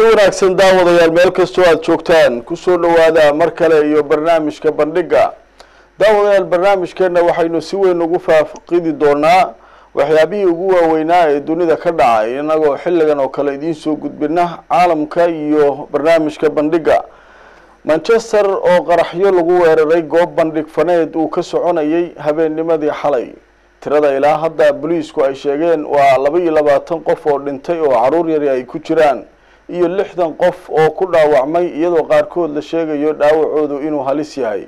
kulanti wanaagsan daawadayaal meel kastoo aada joogtaan ku soo dhawaada mar kale iyo barnaamijka bandhiga daawadayaal barnaamijkeena waxaynu si weyn ugu faafqidi doonaa waxyaabihii ugu waaweynaa ee dunida ka dhacay inagoo xilligan oo kale idiin soo gudbina caalamka iyo barnaamijka bandhiga manchester oo qaraxyo lagu weeraray goob bandhig faneed uu ka soconayay habeennimadii xalay. Tirada ilaa hadda booliisku ay sheegeen waa laba iyo labaatan qof oo dhintay oo carruur yari ay ku jiraan iyo lixdan qof oo ku dhaawacmay iyadoo qaarkood la sheegayo dhaawacoodu inuu halis yahay.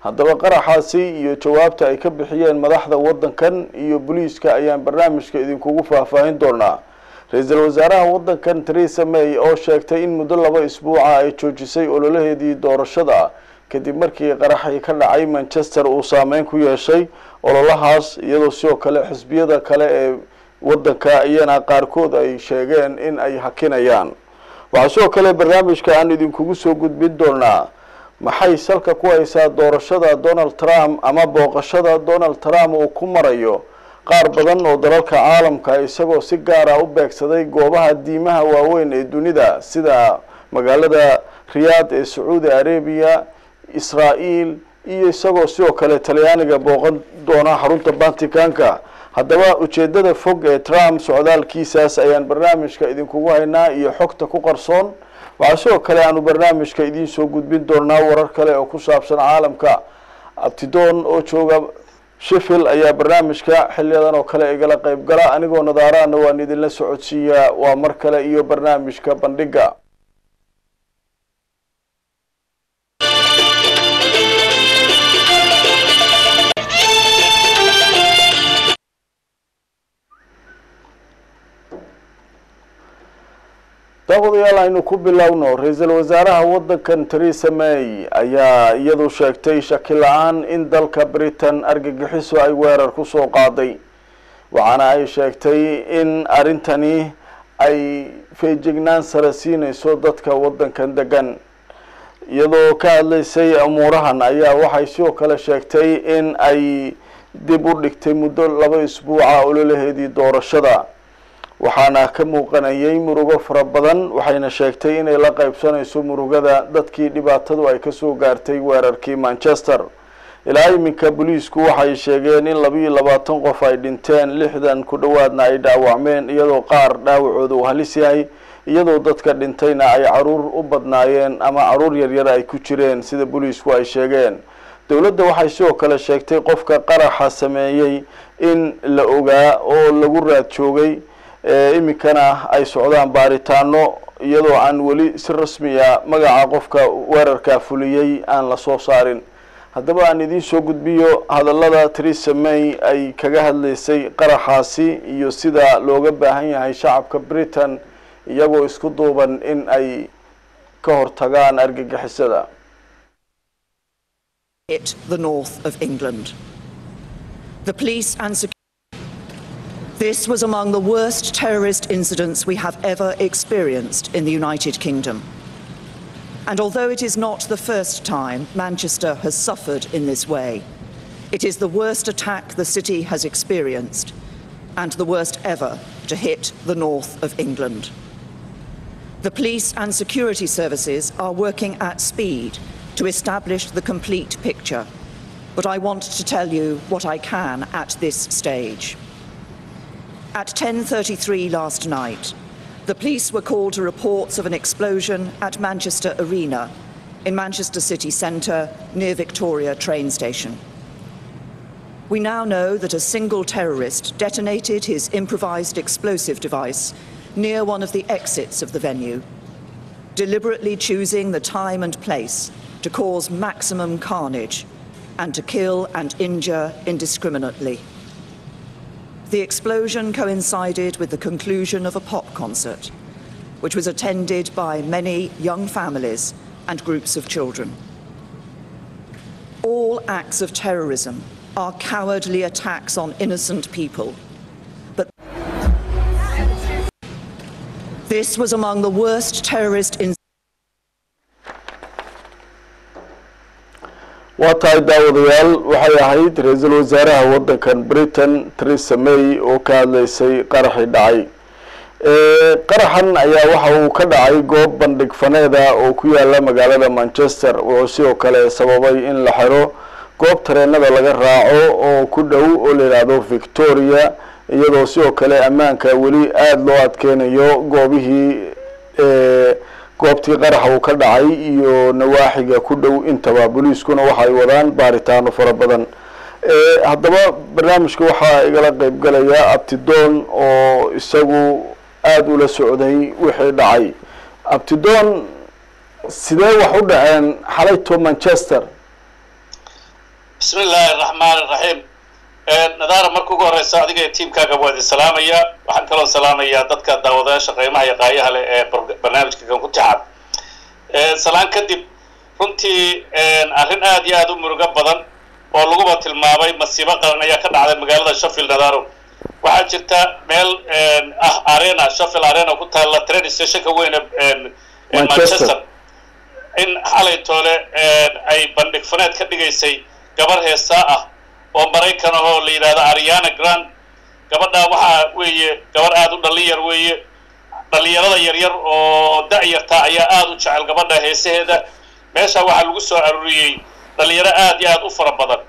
Haddaba qaraxaasi iyo jawaabta ay ka bixiyeen madaxda waddankan iyo booliiska ayaan barnaamijka idinkugu faahfaahin doonaa. Ra'iisul wasaaraha waddankan theresa may oo sheegtay in muddo laba isbuuca ay joojisay ololaheedii doorashada kadib markii qaraxii ka dhacay manchester uu saameyn ku yeeshay ololahaas iyadoo sidoo kale xisbiyada kale ee waddanka iyana qaarkood ay sheegeen in ay hakinayaan waxaa sidoo kale barnaamijka aan idinkugu soo gudbin doonaa maxay salka ku haysaa doorashada donald trump ama booqashada donald trump uu ku marayo? Qaar badan oo dalalka caalamka isagoo si gaara u beegsaday goobaha diimaha waaweyn ee dunida sida magaalada riyaad ee sacuudi arabiya israael iyo isagoo sidoo kale talyaaniga booqan doona xarunta vaticanka haddaba ujeedada fog ee trump socdaalkiisaas ayaan barnaamijka idinkugu haynaa iyo xogta ku qarsoon. Waxaa sidoo kale aanu barnaamijka idiin soo gudbin doonaa warar kale oo ku saabsan caalamka. Abtidoon oo jooga sheffield ayaa barnaamijka xiliyadan oo kale igala qeyb gala anigoo nadaaraana waan idinla socodsiiyaa. Waa mar kale iyo barnaamijka bandhiga daawadayaal aynu ku bilowno ra'iisul wasaaraha waddankan theresa may ayaa iyadu sheegtay shaki la'aan in dalka britain argagixiso ay weerar ku soo qaaday. Waxaana ay sheegtay in arrintani ay feejignaan sare siinayso dadka waddankan degan iyadoo ka hadlaysay umuurahan ayaa waxay sidoo kale sheegtay in ay dib u dhigtay muddo laba isbuuca ololaheedii doorashada waxaana ka muuqanayay murugo fara badan waxayna sheegtay inay la qaybsanayso murugada dadkii dhibaatadu ay ka soo gaartay weerarkii manchester. Ilaa iminka booliisku waxay sheegeen in labaiyo labaatan qof ay dhinteen lixdan ku dhowaadna ay dhaawacmeen iyadoo qaar dhaawacooda uu halis yahay iyadoo dadka dhintayna ay carruur u badnaayeen ama carruur yaryar ay ku jireen sida booliisku ay sheegeen. Dowladda waxay sidoo kale sheegtay qofka qaraxa sameeyey in la ogaa oo lagu raad joogay iminkana ay socdaan baaritaano iyadoo aan weli si rasmiya magaca qofka weerarkaa fuliyey aan la soo saarin. Haddaba aan idiin soo gudbiyo hadallada theresa may ay kaga hadlaysay qaraxaasi iyo sida looga baahan yahay shacabka britain iyagoo isku duuban in ay ka hortagaan argagixisada This was among the worst terrorist incidents we have ever experienced in the United Kingdom. And although it is not the first time Manchester has suffered in this way, it is the worst attack the city has experienced and the worst ever to hit the north of England. The police and security services are working at speed to establish the complete picture, but I want to tell you what I can at this stage. At 10:33 last night, the police were called to reports of an explosion at Manchester Arena in Manchester city centre near Victoria train station. We now know that a single terrorist detonated his improvised explosive device near one of the exits of the venue, deliberately choosing the time and place to cause maximum carnage and to kill and injure indiscriminately. The explosion coincided with the conclusion of a pop concert, which was attended by many young families and groups of children. All acts of terrorism are cowardly attacks on innocent people. But this was among the worst terrorist incidents. Waa tahay daawadayaal waxay ahayd ra'iisul wasaaraha waddankan britain theresa may oo ka hadlaysay qaraxii dhacay. Qaraxan ayaa waxa uu ka dhacay goob bandhig faneeda oo ku yaalla magaalada manchester wuxuu sidoo kale sababay in la xiro goob tareenada laga raaco oo ku dhow oo la yidhaahdo victoria iyadoo sidoo kale ammaanka weli aada loo adkeynayo goobihii goobtii qaraxa uu ka dhacay iyo nawaaxiga ku dhow intaba booliiskuna waxa ay wadaan baaritaano fara badan. Haddaba barnaamijka waxaa igala qeyb galaya abtidoon oo isagu aada ula socday wixii dhacay. Abtidoon sidee wax u dhaceen xalayto manchester? Bismi illaahi araxmaan iraxiim nadaara marka ugu horeysa adiga iyo tiamkaaga waa idin salaamayaa waxaan kaloo salaamayaa dadka daawadayaasha qiimaha iyo qaayaha leh ee barnaamijka kan ku tixan salaan kadib runtii arrin aada iyo aada u murugo badan oo laguba tilmaamay masiibo qaran ayaa ka dhacday magaalada sheffield nadaaro. Waxaa jirta meel ah arena sheffield arena ku taalla train stationka weyne manchester. In xalay toole ay bandhig faneed ka dhigaysay gabar heesaa ah oo maraykan ahoo la yidhahdo ariana grand gabadhaa waxaa weeye gabar aada u dhalinyar weeye. Dhalinyarada yaryar oo da-yarta ayaa aada u jecel gabadha heesaheeda. Meesha waxaa lagu soo aruuriyey dhalinyaro aada iyo aada u fara badan.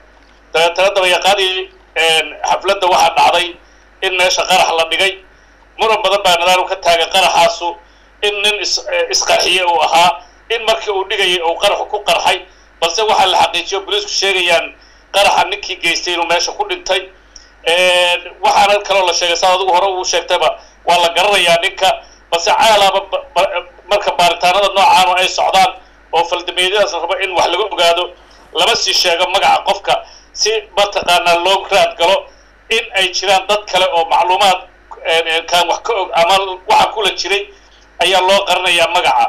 Dabeetana dabayaqaadii xafladda waxaa dhacday in meesha qarax la dhigay. Muran badan baa nadaaru ka taagay qaraxaasu in nin is isqarxiye uu ahaa. In markii uu dhigayay uu qaraxu ku qarxay balse waxaa la xaqiijiyo boliisku sheegayaan qaraxa ninkii geystay inuu meesha ku dhintay. Waxaana kaloo la sheegay saad adigu hore uu sheegtayba waa la garanayaa ninka balse caalaaba marka baaritaanada noocaanu ay socdaan oo faldameedyadaas rabo in wax laga ogaado lama sii sheego magaca qofka si mataqaanaa loo raad galo in ay jiraan dad kale oo macluumaad kaan wax ka og ama waxa kula jiray ayaa loo qaranayaa magaca.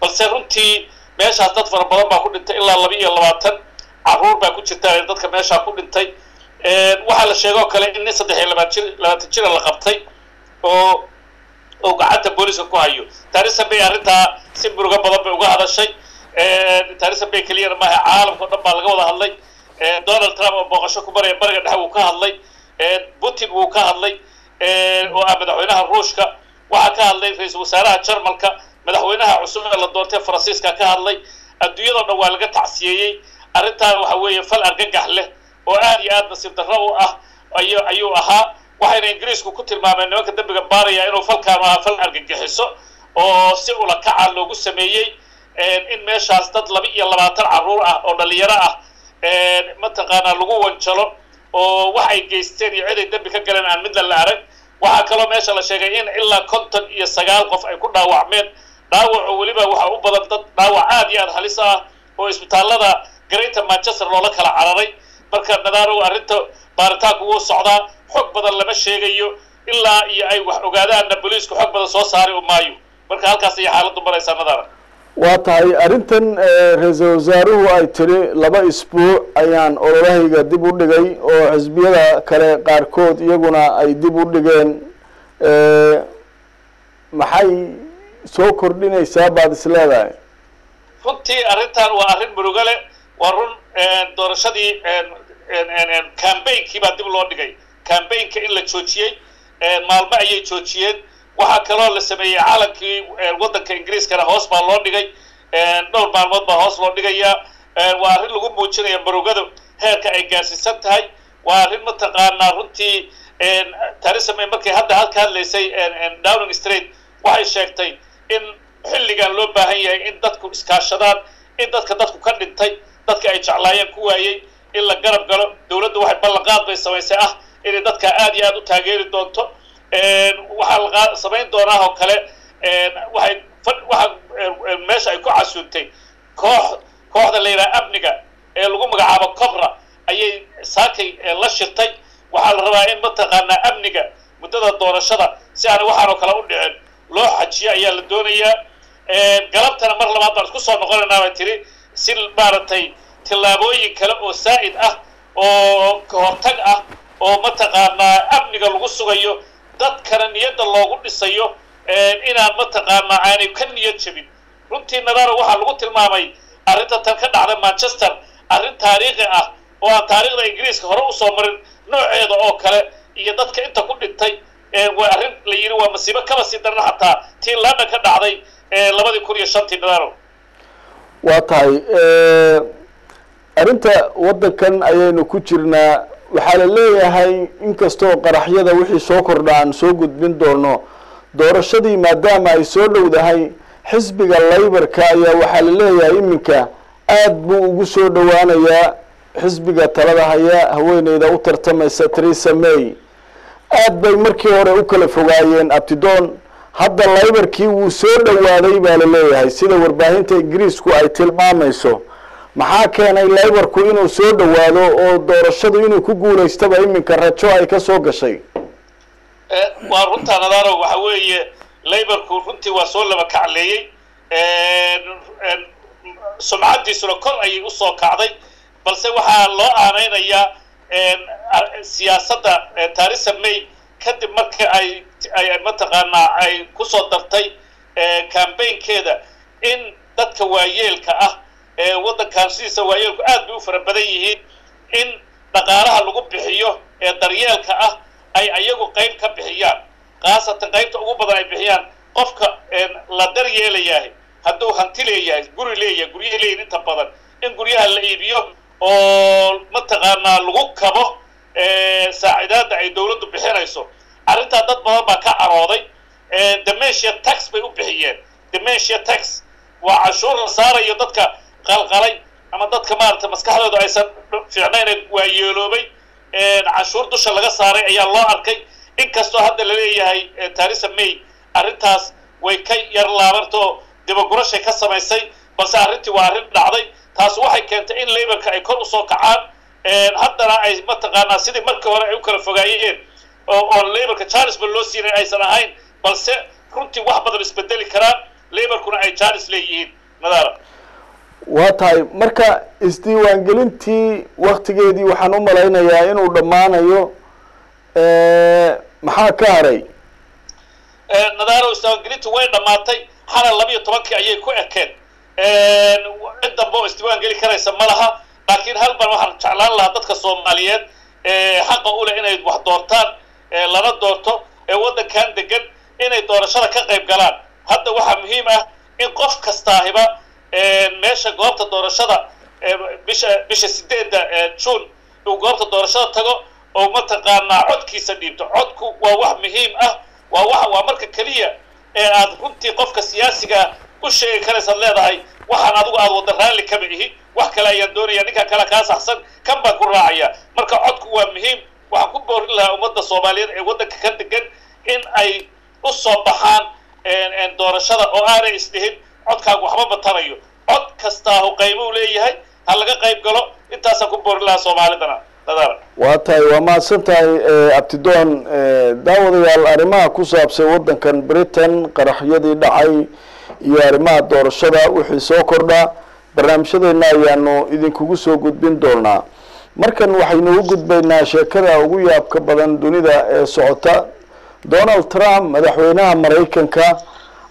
Balse runtii meeshaas dad fara badan baa ku dhintay ilaa laba iyo labaatan carruur baa ku jirta dadka meeshaa ku dhintay. Waxaa la sheegoo kale in nin saddex iyo jir labaatan jira la qabtay oo oo gacanta booliska ku hayo. Taarisan bay arrintaa si murugo badan bay uga hadashay. Taarisan bay keliyana maaha caalamka o dhan baa laga wada hadlay. Donald trump oo booqasho ku baraya bariga dhexe wuu ka hadlay. Putin wuu ka hadlay. Oo ah madaxweynaha ruushka. Waxaa ka hadlay ra'iisul wasaaraha jarmalka. Madaxweynaha cusub ee la doortay faransiiska ka hadlay. Adduunyadao dhan waa laga tacsiyeeyey arrintaan waxa weeye fal argagax leh oo aad iyo aad nasiib darro u ah ay ayuu ahaa. Waxayna ingiriisku ku tilmaameen nimanka dembiga baaraya inuu falkaanu ahaa fal argagixiso oo si ula kaca loogu sameeyey in meeshaas dad laba iyo labaatan carruur ah oo dhalinyaro ah mataqaanaa lagu wanjalo oo wax ay geysteen iyo cid ay dembi ka galeen aan midna la arag. Waxaa kaloo meesha la sheegay in ilaa konton iyo sagaal qof ay ku dhaawacmeen. Dhaawacu weliba waxa u badan dad dhaawac aad iyo aad halis ah oo isbitaallada greater manchester loola kala cararay. Marka nadaarow arrinta baaritaanku wuu socdaa xog badan lama sheegayo ilaa iyo ay wax ogaadaanna booliisku xog badan soo saari maayo. Marka halkaas ayay xaaladdu maraysaa nadaara waa tahay arrintan ra'iisul wasaaruhu ay tiri laba isbuuc ayaan ololahayga dib u dhigay oo xisbiyada kale qaarkood iyaguna ay dib u dhigeen. Maxay soo kordhinaysaa baad is leedahay? Runtii arrintan waa arrin murugo leh waa run doorashadii cambainkii baa dib loo dhigay. Cambainka in la joojiyey maalmo ayay joojiyeen. Waxaa kaloo la sameeyey caalamkii waddanka ingiriiskana hoos baa loo dhigay. Dhowr maalmood baa hoos loo dhigayaa. Waa arrin lagu muujinaya marugada heerka ay gaarsiisan tahay. Waa arrin mataqaanaa runtii theresa may markay hadda halka hadlaysay downing street waxay sheegtay in xilligan loo baahan yahay in dadku iskaashadaan in dadka dadku ka dhintay dadka ay jeclaayeen ku waayey in la garab galo. Dowladdu waxay ballanqaad bay samaysay ah inay dadka aad iyo aad u taageeri doonto. Waxaa samayn doonaa oo kale waxay waxa meesha ay ku casuuntay koox kooxda la yidhaha amniga ee lagu magacaabo cobra ayay saakay la shirtay. Waxaa la rabaa in mataqaanaa amniga muddada doorashada si aana waxaanoo kale u dhicin. Loo xajiyo ayaa la doonayaa. Galabtana mar labaad baan isku soo noqonaynaa bay tiri si maaragtay tillaabooyin kale oo saa'id ah oo kahortag ah oo mataqaanaa amniga lagu sugayo dadkana niyadda loogu dhisayo inaan mataqaanaa aanay ka niyad jebin. Runtii nadaaro waxaa lagu tilmaamay arrinta tan ka dhacda manchester arrin taariikhi ah oo aan taariikhda ingiriiska hore u soo marin nooceeda oo kale iyo dadka inta ku dhintay waa arrin la yidhi waa masiibo kaba sii daran xataa tii london ka dhacday labadii kun iyo shantii nadaaro waa tahay arrinta waddankan ayaynu ku jirnaa. Waxaa la leeyahay inkastoo qaraxyada wixii soo kordha aan soo gudbin doono doorashadii maadaama ay soo dhowdahay xisbiga laybarka ayaa waxaa la leeyahay iminka aad buu ugu soo dhowaanayaa xisbiga talada haya haweeneyda u tartamaysa theresa may. Aad bay markii hore u kala fogaayeen abtidoon hadda laybarkii wuu soo dhowaaday baa la leeyahay sida warbaahinta ingiriisku ay tilmaamayso. Maxaa keenay laybarku inuu soo dhowaado oo doorashadu inuu ku guulaystaba iminka rajo ay ka soo gashay? Waa runtaa nadaaro waxa weeye laybarku runtii waa soo laba kacleeyey. Sumcaddiisuna kor ayay u soo kacday. Balse waxaa loo aaneynayaa siyaasadda theresa may kadib markii ay ay mataqaanaa ay ku soo dartay cambaynkeeda in dadka waayeelka ah ee waddankan sidiisa waayeelku aad bay u fara badan yihiin in dhaqaalaha lagu bixiyo ee daryeelka ah ay ayagu qayb ka bixiyaan. Khaasatan qaybta ugu badan ay bixiyaan qofka la daryeelayahay hadduu hanti leeyahay guri leeyahay guryaha leeyihiin inta badan in guryaha la iibiyo oo mataqaanaa lagu kabo saacidaadda ay dawladdu bixinayso arrintaa dad badan baa ka carooday dementia tax bay u bixiyeen. Dementia tax waa cashuur la saarayo dadka qalqalay ama dadka maaragtay maskaxdooda aysan fiicnayn waayeeloobay cashuur dusha laga saaray ayaa loo arkay. Inkastoo hadda la leeyahay theresa may arrintaas way ka yar laabartoo dibagurashay ka samaysay balse arrintii waa arrin dhacday. Taas waxay keentay in laborka ay kor u soo kacaan. Haddana ay mataqaanaa sidii markii hore ay u kala fogaayeen oo laborka charlesba loo siinay aysan ahayn balse runtii wax badan isbedeli karaan laborkuna ay charles leeyihiin. Nadaara. Waa tahay. Marka isdiiwaangelintii waktigeedii waxaan u malaynayaa inuu dhammaanayo maxaa ka haray? Nadaaro isdiiwaangelintu way dhammaatay. Xalal labiyo tobankii ayay ku ekeen. Cid dambe oo isdiiwaan geli karaysa ma laha laakiin hal ban waxaan jeclaan lahaa dadka soomaaliyeed. Xaqa u leh inay wax doortaan lana doorto ee waddankan degan inay doorashada ka qayb galaan. Hadda waxaa muhiim ah in qof kastaahiba meesha goobta doorashada bisha bisha sideedda june uu goobta doorashada tago oo mataqaanaa codkiisa dhiibto. Codku waa wax muhiim ah waa wa waa marka keliya ee aad runtii qofka siyaasiga u sheegi karaysaad leedahay waxaan adigu aad wada raalli kama ihi. Wax kale ayaan doonaya ninkan kale kaa saxsan kan baan ku raacaya. Marka codku waa muhiim waxaan ku boorin lahaa ummadda soomaaliyeed ee waddanka ka degan in ay u soo baxaan doorashada oo aanay isdhihin codkaagu waxba batanayo cod kastaahu qaybuu leeyahay ha laga qayb galo intaasaan ku boorin lahaa soomaalidana. Waa tahay waa mahadsan tahay abtidoon daawadayaal arrimaha ku saabsan waddankan britain qaraxyadii dhacay iyo arrimaha doorashada wixii soo kordha. Barnaamijyadeena ayaanu idinkugu soo gudbin doonaa markan waxaynu u gudbaynaa sheekada ugu yaabka badan dunida ee socota. Donald trump madaxweynaha maraykanka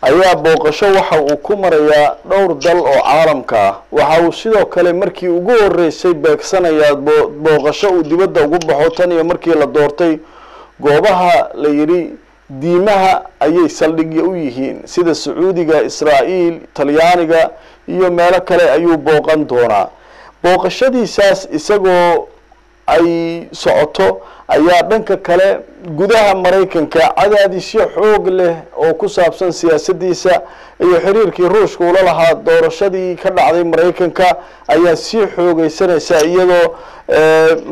ayaa booqasho waxa uu ku marayaa dhowr dal oo caalamka. Ah waxa uu sidoo kale markii ugu horeysay beegsanayaa booqasho uu dibadda ugu baxo. Tan iyo markii la doortay goobaha la yidhi diimaha ayay saldhigya u yihiin sida sacuudiga israa'iil talyaaniga iyo meelo kale ayuu booqan doonaa booqashadiisaas isagoo ay socoto ayaa dhanka kale gudaha maraykanka cadaadisyo xoog leh oo ku saabsan siyaasaddiisa iyo xiriirkii ruushka ula lahaa doorashadii ka dhacday maraykanka ayaa sii xoogeysanaysa iyadoo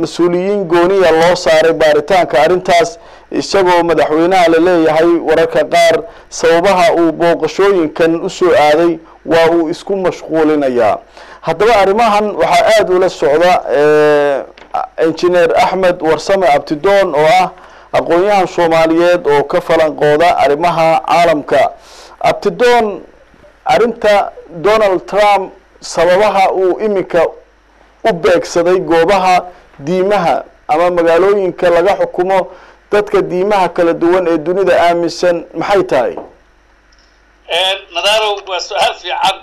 mas'uuliyiin gooniya loo saaray baaritaanka arrintaas isagoo madaxweynaha la leeyahay wararka qaar. Sababaha uu booqashooyinkan u soo aaday waa uu isku mashquulinayaa haddaba arrimahan waxaa aada ula socda engineer axmed warsame abtidoon oo ah aqoon-yahan soomaaliyeed oo ka falanqooda arrimaha caalamka. Abtidoon arrinta donald trump sababaha uu iminka u beegsaday goobaha diimaha ama magaalooyinka laga xukumo dadka diimaha kala duwan ee dunida aaminsan maxay tahay? Nadaaro waa su'aal fiican.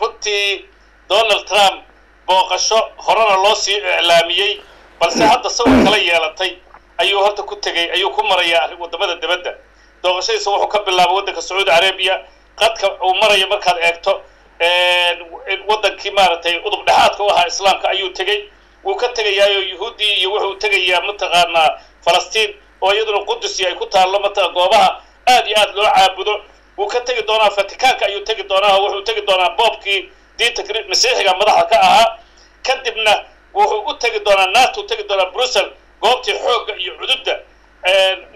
Runtii donald trump booqasho horena loo sii iclaamiyey balse hadda sawir kala yeelatay ayuu horta ku tegey ayuu ku marayaa waddamada dibadda. Dooqashadiisa wuxuu ka bilaabay waddanka sacuudi carabiya qadka uu maraya markaad eegto waddankii maaragtay udub dhexaadka u ahaa islaamka ayuu tegey. Wuu ka tegayaayo yuhuuddii iyo wuxuu tegayaa mataqaanaa falastiin oo iyaduna qudusi ay ku taallo mata goobaha aad iyo aad loo caabudo. Wuu ka tegi doonaa fatikaanka ayuu tegi doonaa wuxuu tegi doonaa boobkii diinta masiixiga madaxda ka ahaa kadibna wuxuu u tegi doonaa nato u tegi doonaa brussel goobtii xoogga iyo cududda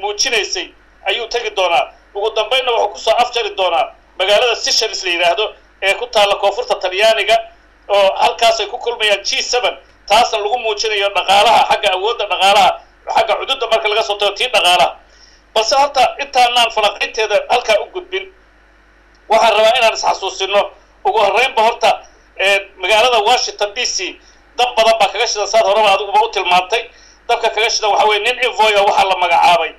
muujinaysay ayuu tegi doonaa. Ugu dambaynna wuxuu ku soo afjari doonaa magaalada sessions la yidhaahdo ee ku taalla koonfurta talyaaniga oo halkaas ay ku kulmayaan g seven taasna lagu muujinayo dhaqaalaha xagga awoodda dhaqaalaha xagga cududda marka laga soo tago tii dhaqaalaha. Balse horta intaanaan falaqaynteeda halkaa u gudbin waxaan rabaa inaan isxasuusino ugu horreynba horta magaalada washington d c dab badan baa kaga shidan saad horeba adiguba u tilmaantay. Dabka kaga shidan waxa weye nin invoya waxaa la magacaabay.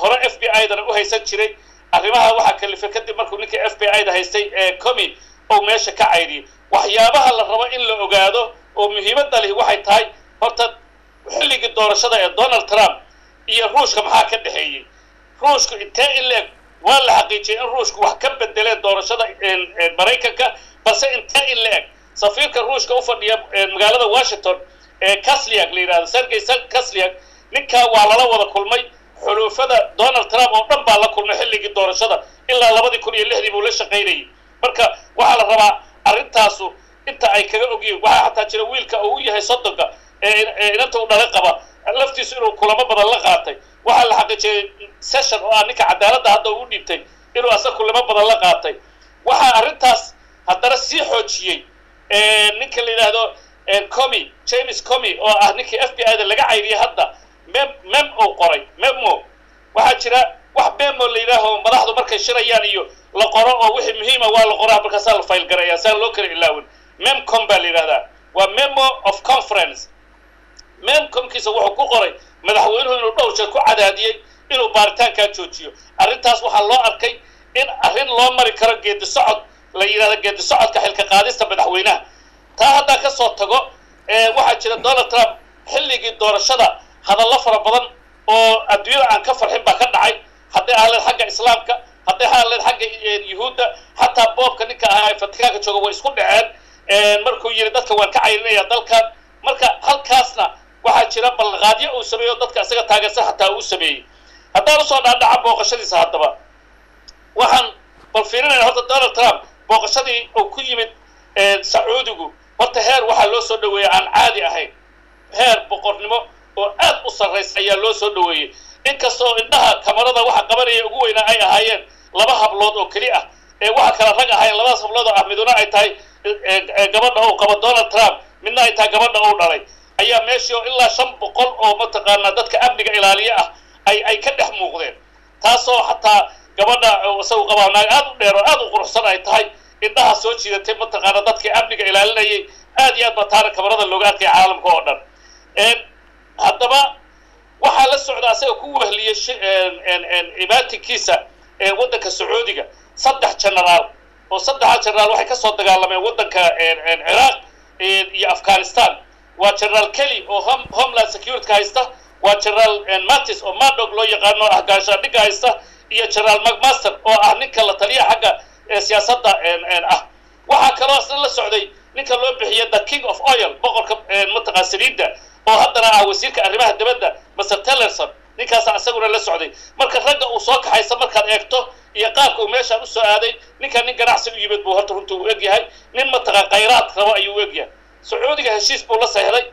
Hore f b i dana u haysan jiray. Arrimaha waxaa kalifay kadib markuu ninkii f b i da haystay comi oo meesha ka caydiyay waxyaabaha la rabo in la ogaado oo muhiimadda lihi waxay tahay horta xilligii doorashada ee donald trump iyo ruushka maxaa ka dhexeeyey? Ruushku intee in la-eg waa la xaqiijiyay in ruushku wax ka bedeleen doorashada maraykanka balse intee in la-eg safiirka ruushka u fadhiya magaalada washington ee casliak la yidhahdo sergey casliak ninkaa waa lala wada kulmay xuluufada donald trump oo dhan baa la kulmay xilligii doorashada ilaa labadii kun iyo lixdii buu la shaqaynayay. Marka waxaa la rabaa arrintaasu inta ay kaga ogyihiin waxaa xataa jira wiilka uu yahay soddonka ee inanta u dhala qaba laftiisu inuu kulamo badan la qaatay. Waxaa la xaqiijiyay session oo ah ninka cadaaladda hadda uu dhiibtay inuu asa kulamo badan la qaatay. Waxaa arrintaas haddana sii xoojiyey ninka la yidhaahdo comi james comi oo ah ninkii f b i da laga cayriyay hadda mem mem uu qoray memo waxaa jira wax memo la yidhaaho madaxdu markay shirayaan iyo la qoro oo wixii muhiima waa la qoraa markaasaa la fayl garaya saan loo kala ilaawin memcom baa la yidhahdaa waa memo of conference memcomkiisa wuxuu ku qoray madaxweynuhu inuu dhowr jeer ku cadaadiyey inuu baaritaankaa joojiyo. Arrintaas waxaa loo arkay in arrin loo mari karo geedi socod la yidhahdo geedi socodka xilka qaadista madaxweynaha. Taa haddaa ka soo tago waxaa jira donald trump xilligii doorashada hadallo fara badan oo adduunyada aan ka farxin baa ka dhacay. Hadday ahleed xagga islaamka hadday ahleed xagga yuhuudda xataa boobka ninka ahaa ee fatikaanka jooga way isku dhaceen. Markuu yidhi dadka waan ka cayrinaya dalkan. Marka halkaasna waxaa jira balqaadyo uu sameeyo dadka isaga taageersan xataa uu sameeyey. Haddaan u soo dhaadhaca booqashadiisa haddaba waxaan bal fiirinayna horta donald trump booqashadii uu ku yimid sacuudigu. Horta heer waxaa loo soo dhaweeyey aan caadi ahayn. Heer boqornimo oo aad u sarraysa ayaa loo soo dhaweeyey inkastoo indhaha kamarada waxa qabanaya ugu weynaa ay ahaayeen laba hablood oo keli ah ee waxa kala rag ahaayeen labadaas hablood oo ah miduna ay tahay gabadha uu qabo donald trump midna ay tahay gabadha uu dhalay ayaa meeshii oo ilaa shan boqol oo mataqaanaa dadka amniga ilaaliye ah ay ay ka dhex muuqdeen. Taasoo xataa gabadha isagu qabaa naag aad u dheer oo aad u quruxsan ay tahay indhaha soo jiidatay mataqaana dadkii amniga ilaalinayay. Aad iyo aad baa taana kamarada looga arkaya caalamka oo dhan. Haddaba waxaa la socda asaga ku wehliyey imaatinkiisa waddanka sacuudiga saddex genaraal oo saddexda genaraal waxay ka soo dagaalameen waddanka ciraaq iyo afghanistan waa generaal kelly oo homeland security haysta. Waa generaal mattis oo madog loo yaqaano ah gaashaandhigga haysta. Iyo generaal macmaster oo ah ninka la taliya xagga siyaasadda ah. Waxaa kaloo isna la socday ninka loo bixiya the king of oil boqorka mataqaa saliidda oo haddana ah wasiirka arrimaha dibadda master tellerson ninkaasa isaguna la socday. Marka ragga uu soo kaxaysa markaad eegto iyo qaabka uu meeshaan u soo aaday ninkan nin ganacsi u yimid buu horta runta uu egyahay. Nin mataqaa khayraad rabo ayuu u egyahay sacuudiga heshiis buu la seexday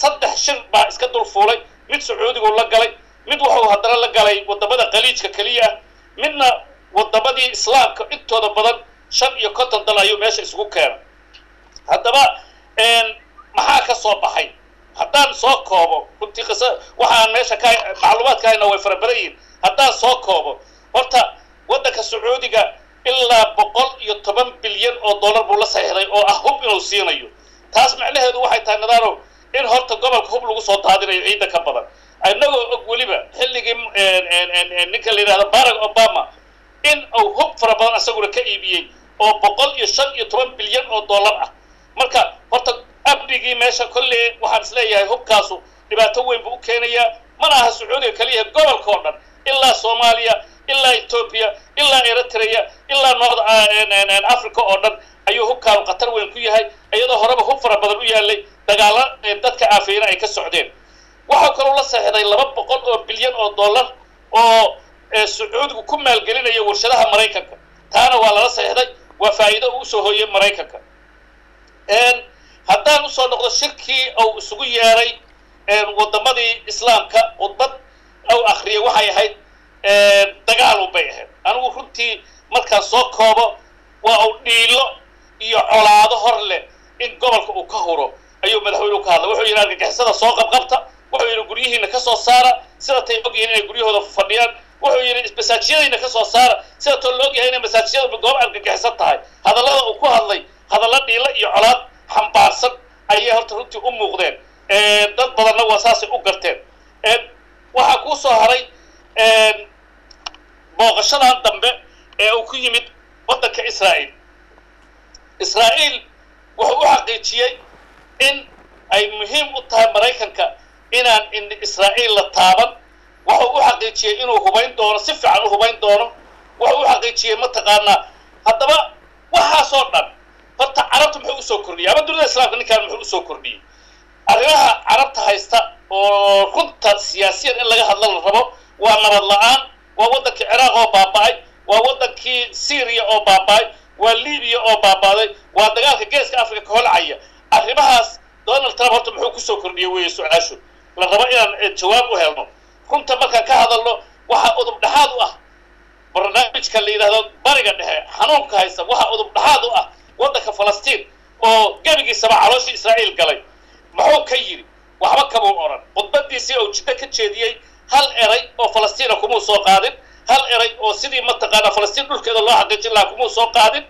saddex shir baa iska dul fuulay. Mid sacuudiguu la galay mid wuxuu haddana la galay waddamada khaliijka keliya ah midna wadamadii islaamka intooda badan shan iyo konton dal ayuu meesha isugu keenay. Haddaba maxaa ka soo baxay? Haddaan soo koobo runtii qisa waxaan meesha ka macluumaadka hayna way fara badan yihiin. Haddaan soo koobo horta waddanka sacuudiga ilaa boqol iyo toban bilyan oo dollar buu la saxiixday oo ah hub inuu siinayo taas macnaheedu waxay tahay nadaaro in horta gobolka hub lagu soo daadinayo ciidda ka badan. Innagoo og weliba xilligii ninka la yidhahdo barack obama in uu hub fara badan isaguna ka iibiyey oo boqol iyo shan iyo toban bilyan oo dollar ah. Marka horta amnigii meesha kolley waxaan is leeyahay hubkaasu dhibaato weyn buu u keenayaa. Mana aha sacuudiga kaliya gobolka oo dhan ilaa soomaaliya ilaa etoobiya ilaa eritrea ilaa north africa oo dhan ayuu hubkaanu khatar weyn ku yahay iyadoo horeba hub fara badan u yaalay dagaalo dadka aafeyna ay ka socdeen. Waxaa kaloo la saxiixday laba boqol oo bilyan oo dollar oo sacuudigu ku maalgelinayo warshadaha maraykanka. Taana waa lala saxiixday waa faa'iido uu u soo hooyey maraykanka. Haddaan u soo noqdo shirkii ou isugu yeeray wadamadii islaamka khudbad ou akriyay waxay ahayd dagaalun bay ahayd. Anigu runtii markaan soo koobo waa uu dhiilo iyo colaado hor leh in gobolka uu ka huro. Ayuu madaxweynuhu ka hadlay. Wuxuu yidhi argagixisada soo qabqabta. Wuxuu yidhi guryihiina ka soo saara. Sida tay ogyihiin inay guryahooda fadhiyaan. Wuxuu yidhi masaajiyadiina ka soo saara. Sida too la ogyahay inay masaajiyadu goob argagixisan tahay. Hadallada uu ku hadlay hadalla dhiilo iyo colaad xambaarsan ayay horta runtii u muuqdeen. Dad badanna waa saasay u garteen. Waxaa kuu soo haray booqashadan dambe ee uu ku yimid waddanka israa'iil israa'iil wuxuu u xaqiijiyey in ay muhiim u tahay maraykanka inaan in israa'iil la taaban. Wuxuu u xaqiijiyey inuu hubayn doono si fiican u hubayn doono. Wuxuu u xaqiijiyey mataqaanaa haddaba waxaasoo dhan horta carabta muxuu u soo kordhiyey ama dunida islaamka ninkaan muxuu u soo kordhiyey arrimaha carabta haysta oo runta siyaasiyan in laga hadla la rabo waa nabad la'aan waa waddankii ciraaq oo baaba'ay waa waddankii syriya oo baaba'ay waa libiya oo baaba'day waa dagaalka geeska africa ka holcaya arrimahaas donald trump horta muxuu ku soo kordhiyey weeye su'aashu. La rabo inaan jawaab u helno. Runta markaan ka hadalno waxaa udub dhexaad u ah. Barnaamijka la yidhahdo bariga dhexe xanuunka haysta waxaa udub dhexaad u ah waddanka falastiin oo gebigiisaba calooshii israa'iil galay. Muxuu ka yidhi waxba kamuu odhan khudbadiisii oo jiddo ka jeediyey hal eray oo falastiina kumuu soo qaadin hal eray oo sidii mataqaanaa falastiin dhulkeeda loo xaqiijin lahaa kumuu soo qaadin.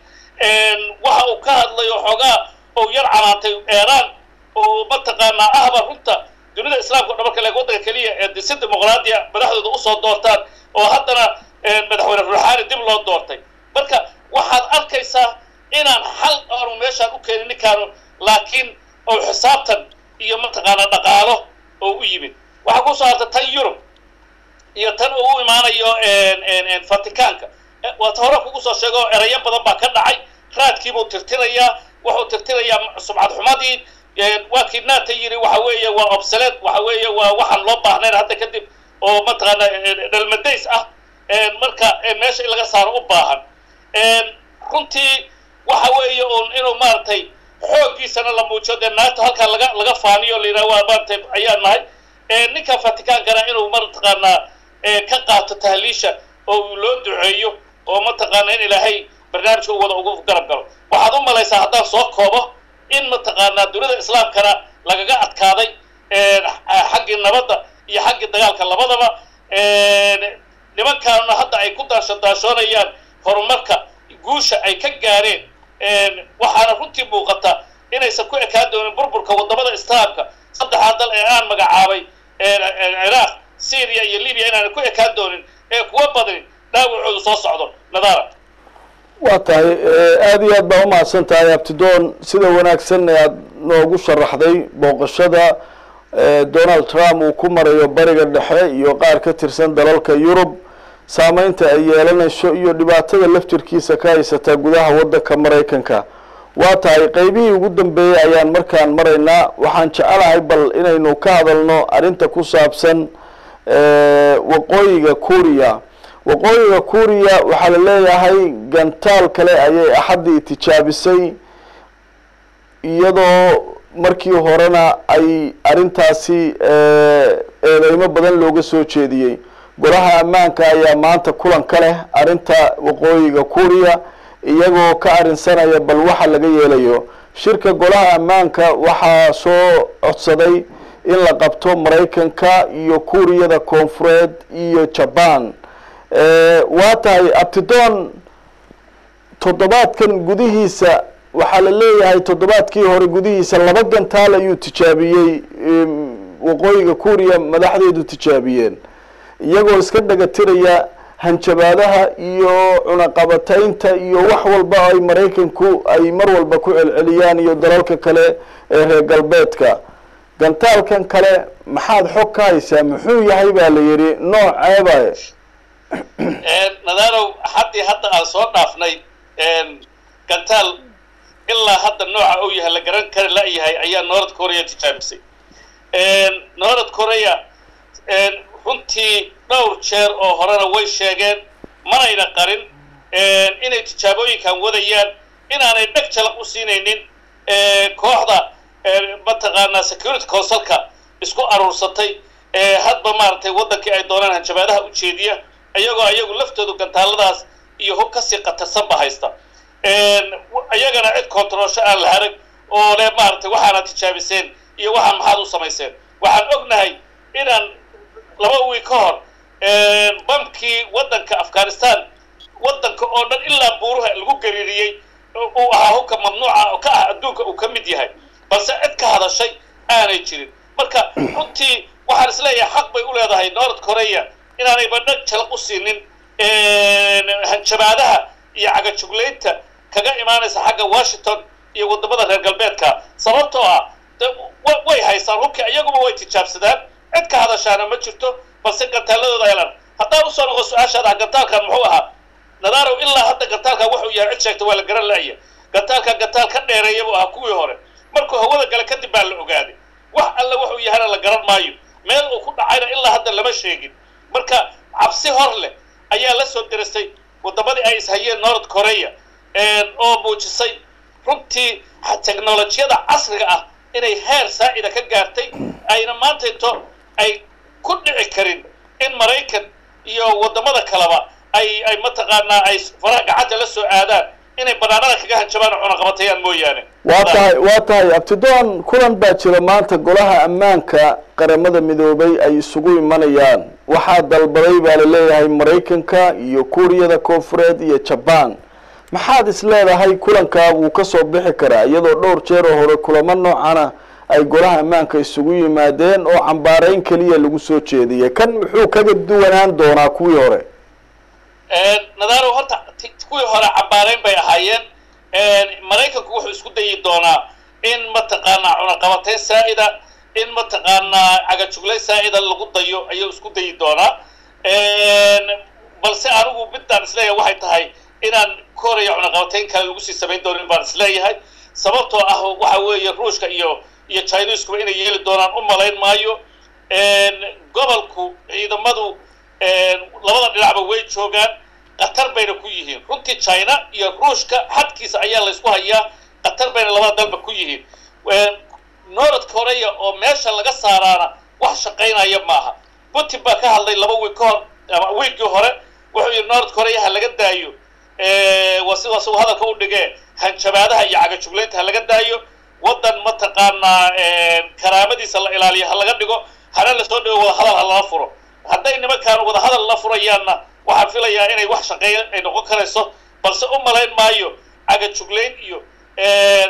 Waxa uu ka hadlay oo xoogaa ou yar canaantay eeraan oo mataqaanaa ahba runta dunida islaamka o dhan marka waddanka keliya ee si dimuqraadiya madaxdooda u soo doortaan oo haddana madaxweyne ruuxaani dib loo doortay. Marka waxaad arkaysaa inaan xal aanu meeshaan u keenin ninkaanu laakiin oo xisaabtan iyo mataqaanaa dhaqaalo oo u yimid. Waxaa ku soo harta tan yurub iyo tan uu imaanayo vaticanka waata hore kugu soo sheego erayo badan baa ka dhacay. Raadkiibuu tirtirayaa wuxuu tirtirayaa sumcad xumadii. Waa kii naata yidhi waxa weeye waa obsolet waxa weeye waa waxaan loo baahnayn hadda kadib oo mataqaanaa dhalmadays ah. Marka meesha in laga saaro u baahan. Runtii waxa weeye un inuu maaragtay xooggiisana la muujiyo dee naagta halkaa laga laga faaniyo la yidhaha waa maaragtay ayaa nahay. Ninka vaticaankana inuu mataqaanaa ka qaato tahliisha oo loo duceeyo oo mataqaanaa in ilaahay barnaamijka u wada ugu garab galo. Waxaad u malaysaa haddaan soo koobo in mataqaanaa dunida islaamkana lagaga adkaaday xaggii nabadda iyo xaggii dagaalka labadaba. Nimankaanuna hadda ay ku daashodaashoonayaan horumarka guusha ay ka gaareen. Waxaana runtii muuqata inaysan ku ekaan doonin burburka waddamada islaamka. Saddexdaa dal ee aan magacaabay ciraaq syriya iyo libiya inaana ku ekaan doonin ee kuwa badani dhaawacoodu soo socdo. Nadaara. Waa tahay aada iyo aad baa umahadsan tahay abtidoon sida wanaagsan aad noogu sharaxday booqashada donald trump uu ku marayo bariga dhexe iyo qaar ka tirsan dalalka yurub. Saameynta ay yeelanayso iyo dhibaatada laftirkiisa ka haysataa gudaha waddanka maraykanka. Waa tahay qeybihii ugu dambeeyey ayaan markaan maraynaa. Waxaan jecelahay bal inaynu ka hadalno arrinta ku saabsan waqooyiga kuuriya. Waqooyiga kuuriya waxaa la leeyahay gantaal kale ayay axaddii tijaabisay iyadoo markii horena ay arrintaasi eedeymo badan looga soo jeediyey. Golaha ammaanka ayaa maanta kulan ka leh arrinta waqooyiga kuuriya iyagoo ka arrinsanaya bal waxa laga yeelayo. Shirka golaha ammaanka waxaa soo codsaday in la qabto maraykanka iyo kuuriyada koonfureed iyo jaban. Waa tahay abtidoon toddobaadkan gudihiisa waxaa la leeyahay toddobaadkii hore gudihiisa laba gantaal ayuu tijaabiyey waqooyiga kuuriya madaxdeedu tijaabiyeen. Iyagoo iska dhagatiraya hanjabaadaha iyo cunaqabataynta iyo wax walba ay maraykanku ay mar walba ku celceliyaan iyo dalalka kale ee reer galbeedka gantaalkan kale maxaad xog ka haysaa muxuu yahay baa la yidhi nooceebaye nadarow haddii hadda aan soo dhaafnay gantaal ilaa hadda nooca uu yahay la garan kari la-yahay ayaa north korea tijaabisay north korea runtii dhowr jeer oo horena way sheegeen manayna qarin inay tijaabooyinkan wadayaan inaanay dheg jalaq u siinaynin kooxda mataqaanaa security councilka isku aruursatay hadba maaragtay waddankii ay doonaan hanjabaadaha u jeediya iyagoo ayagu laftoodu gantaaladaas iyo hub ka sii qatarsanba haysta. Iyagana cid controlsho aan la harag oo le maaragtay waxaana tijaabiseen iyo waxaan maxaad u samayseen. Waxaan ognahay inaan laba wiig ka hor bamkii waddanka afghanistan waddanka oo dhan ilaa buuruha lagu gariiriyey uu ahaa hubka mamnuuca ka ah adduunka uu ka mid yahay balse cid ka hadashay aanay jirin. Marka runtii waxaan is leeyahay xaq bay u leedahay north korea inaanay badhag jalaq u siinin hanjabaadaha iyo cagajuglaynta kaga imaanaysa xagga washington iyo waddamada reer galbeedka. Sababtoo ah way haystaan hubkii iyaguba way tijaabsadaan. Cid ka hadashaana ma jirto balse gantaaladooda helaan. Haddaan u soo noqo su'aashaada gantaalkan muxuu ahaa nadarow ilaa hadda gantaalkan wuxuu yahay cid sheegta waa la garan la'ya gantaalkan gantaal ka dheereeya buu ahaa kuwii hore markuu hawada gala kadib baa la ogaaday. Wax alle wuxuu yahayna la garan maayo. Meel uu ku dhacayna ilaa hadda lama sheegin. Marka cabsi hor leh ayaa la soo deristay waddamadii ay ishayeen north korea oo muujisay runtii teknolojiyada casriga ah inay heer saa'ida ka gaartay ayna maantayto ay ku dhici karin in maraykan iyo waddamada kaleba ay ay mataqaanaa ay faraha gacanta la soo aadaan inay banaanada kaga hanjabaan oo cunaqabatayaan mooyaane. Waa tahay waa tahay. Abtidoon kulan baa jira maanta golaha ammaanka qaramada midoobay ay isugu imanayaan. Waxaa dalbaday baa la leeyahay maraykanka iyo kuuriyada koonfureed iyo jabaan maxaad is leedahay kulankaa wuu ka soo bixi karaa iyadoo dhowr jeer oo hore kulamo noocana ay golaha ammaanka isugu yimaadeen oo cambaarayn keliya lagu soo jeediyay. Kan muxuu kaga duwanaan doonaa kuwii hore nadaaro horta kuwii hore cambaarayn bay ahaayeen. Maraykanku wuxuu isku dayi doonaa in mataqaanaa cunaqabatayn saa'ida in mataqaanaa cagajuglayn saa'ida lagu dayo ayuu isku dayi doonaa. Balse anigu midaan is leeyahay waxay tahay inaan koreya cunaqabatayn kale lagu sii samayn doonin baan is leeyahay sababtoo ah waxa weeye ruushka iyo iyo chineskuba inay yeeli doonaan u malayn maayo. Gobolku ciidamadu labada dhinacba way joogaan qatar bayna ku yihiin. Runtii china iyo ruushka xadkiisa ayaa laysku hayaa qatar bayna labada dalba ku yihiin. North korea oo meesha laga saaraana wax shaqaynaya maaha. Putin baa ka hadlay laba wiig ka hor ama wiiggii hore wuxuu yidhi north korea ha laga daayo. Waa sidaas uu hadalka u dhigee hanjabaadaha iyo cagajuglaynta ha laga daayo. Waddan mataqaanaa karaamadiisa la ilaaliyo ha laga dhigo. Hana la soo dhigo wadahadal ha lala furo hadday nimankaan wadahadal la furayaanna waxaan filayaa inay wax shaqeeya ay noqon karayso balse u malayn maayo cagajuglayn iyo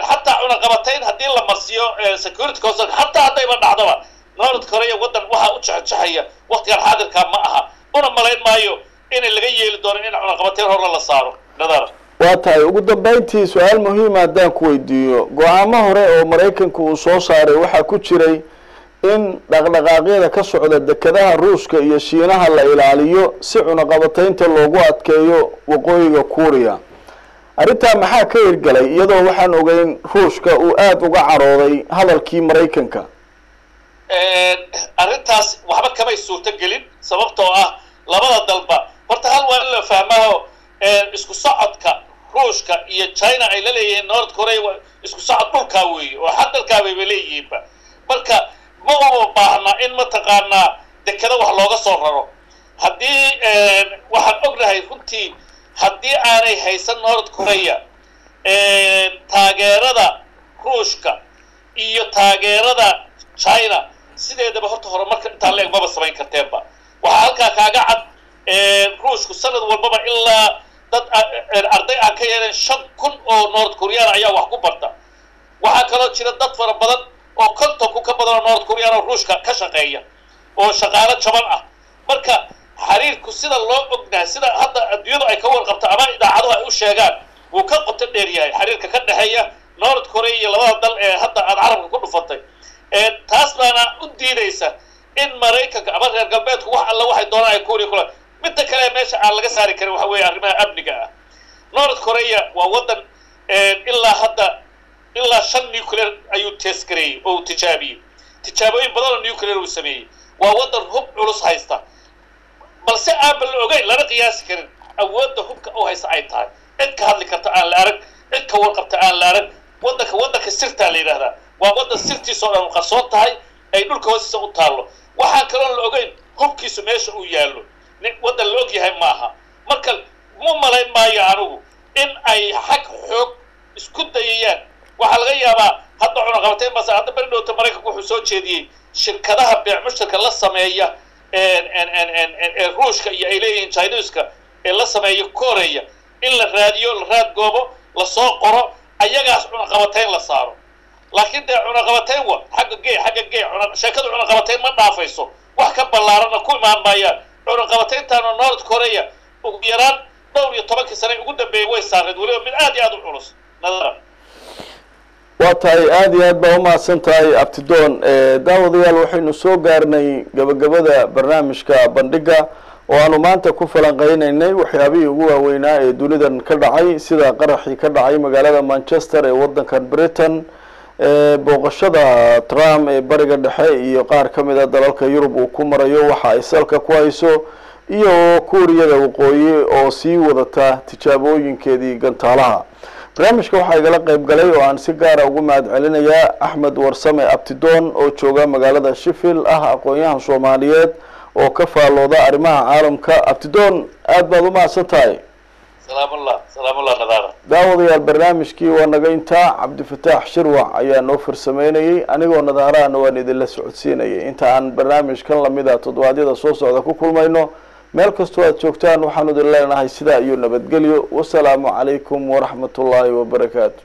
xataa cunaqabatayn haddii la marsiiyo security council xataa haddayba dhacdaba north korea waddan waxaa u jexjexaya waktigan xaadirkaa ma aha. Una malayn maayo inay laga yeeli doono in cunaqabatayn horla la saaro. Nadara waa tahay. Ugu dambayntii su'aal muhiima haddaan ku weydiiyo. Go'aamo hore oo maraykanku uu soo saaray waxaa ku jiray in dhaqdhaqaaqyada ka socda dekedaha ruushka iyo shiinaha la ilaaliyo si cunaqabataynta loogu adkeeyo waqooyiga kuuriya. Arrintaa maxaa ka hirgalay? Iyadoo waxaan ogeyn ruushka uu aada uga carooday hadalkii maraykanka. Arrintaas waxba kamay suurto gelin sababtoo ah labada dalba. Horta hal waa in la fahmaaho isku socodka ruushka iyo china ay la leeyihiin north korea isku socod dhulkaa weeye oo xadalkaabayba leeyihiinba. Marka ma uma baahna in mataqaanaa dekeda wax looga soo raro. Haddii waxaan ognahay runtii haddii aanay haysan north korea taageerada ruushka iyo taageerada china sideedaba horta horumarka intaan la eg maba samayn karteenba waxaa halkaa kaaga cad ruushku sanad walbaba ilaa dad arday aan ka yeeleen shan kun oo north korean ayaa wax ku barta. Waxaa kaloo jira dad fara badan oo konton kun ka badan oo north korean oo ruushka ka shaqeeya oo shaqaalo jaban ah. Marka xiriirku sida loo ognahay sida hadda adduunyadu ay ka warqabto ama idaacaduhu ay u sheegaan wuu ka qoto dheer yahay xiriirka ka dhexeeya north korea iyo labada dal ee hadda aada carabka ku dhufatay. Taas baana u diidaysa in maraykanka ama reer galbeedku wax alla waxay doonaan ay kuuriya kula midda kale meesha aan laga saari karin waxa weeye arrimaha amniga ah. North korea waa waddan ilaa hadda ilaa shan nuclear ayuu test gareeyey oo uu tijaabiyey. Tijaabooyin badan oo nuclear uu sameeyey. Waa waddan hub culus haysta. Balse aanba la ogeyn lana qiyaasi karin. Awoodda hubka u haysta ay tahay. Cid ka hadli karta aan la arag cid ka warqabta aan la arag waddanka waddanka sirtaa la yidhahdaa waa waddan sirtiisoo dhan qarsoon tahay ay dhulka hoostiisa u taallo. Waxaan kaloon la ogeyn hubkiisu meesha uu yaallo. Waddan la og yahay maaha. Marka mu malayn maayo anigu in ay xag xoog isku dayayaan waxaa laga yaabaa hadda cunaqabateyn base hadda beri dhowta maraykanku wuxuu soo jeediyey shirkadaha beec mushtarka la sameeya ee ruushka iyo ay leeyihiin chineska ee la sameeya koreya in la raadiyo la raad goobo la soo qoro ayagaas cunaqabateyn la saaro. Laakiin dee cunaqabateyn wa xagga gee xagga gee sheekada cunaqabateyn ma dhaafayso. Wax ka ballaarana ku imaan maayaan. Cunaqabateyntaana north korea ugu yaraan dhowr iyo tobankii sane ugu dambeeyey way saarneed weliba mid aad iyo aad u culus. Nadara waa tahay aada iyo aad baa umahadsan tahay abtidoon daawadayaal waxaynu soo gaarnay gabagabada barnaamijka bandhiga oo aanu maanta ku falanqeyneynay waxyaabihii ugu waaweynaa ee dunidan ka dhacay sida qaraxii ka dhacay magaalada manchester ee waddankan britain booqashada trump ee bariga dhexe iyo qaar ka mid a dalalka yurub uu ku marayo waxa ay salka ku hayso iyo kuuriyada waqooyi oo sii wadata tijaabooyinkeedii gantaalaha barnaamijka waxaa igala qeyb galay oo aan si gaara ugu mahad celinayaa axmed warsame abtidoon oo jooga magaalada sheffield ah aqoon-yahan soomaaliyeed oo ka faallooda arrimaha caalamka. Abtidoon aada baad u mahadsan tahay daawadayaal barnaamijkii waa naga intaa cabdifataax shirwac ayaa noo farsameynayay anigoo nadaarahana waan idinla socodsiinayay. Inta aan barnaamijkan lamida toddobaadyada soo socda ku kulmayno meel kastoo aad joogtaan waxaanu idin leenahay sidaa iyo nabadgelyo. Wasalaamu calaykum waraxmat ullaahi wabarakaatu